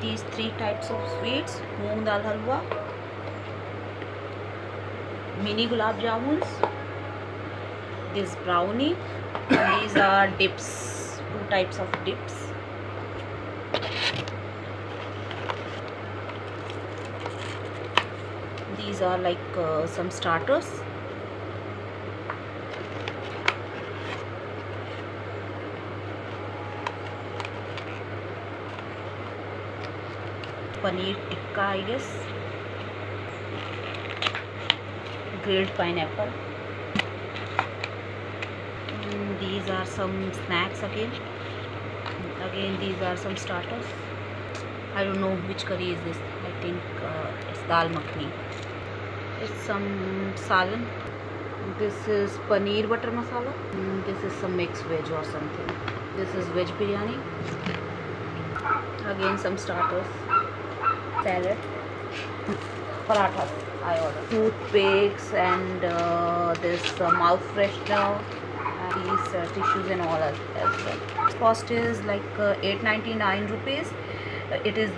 these three types of sweets. Moong dal halwa mini gulab jamuns this brownie. These are dips two types of dips. These are like uh, some starters paneer tikka I guess grilled pineapple these are some snacks again again these are some starters I don't know which curry is this I think dal makhani is some salan this is paneer butter masala this is some mix veg और something this is veg biryani again some starters salad i ordered toothpicks and uh, this uh, mouth freshener these uh, tissues and all as, well. Cost is like uh, 899 rupees. It is